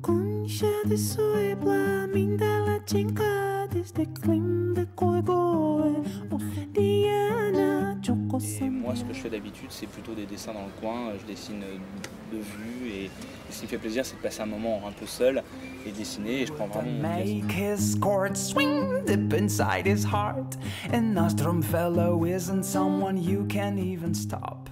Concha de suebla Mindala chinka Desde Klim de Koigoe Diana Choco Et moi ce que je fais d'habitude c'est plutôt des dessins dans le coin. Je dessine de vue et, et ce qui me fait plaisir c'est de passer un moment un peu seul et dessiner. Et je prends vraiment Make his chord swing dip inside his heart. And Nostrum fellow isn't someone you can even stop.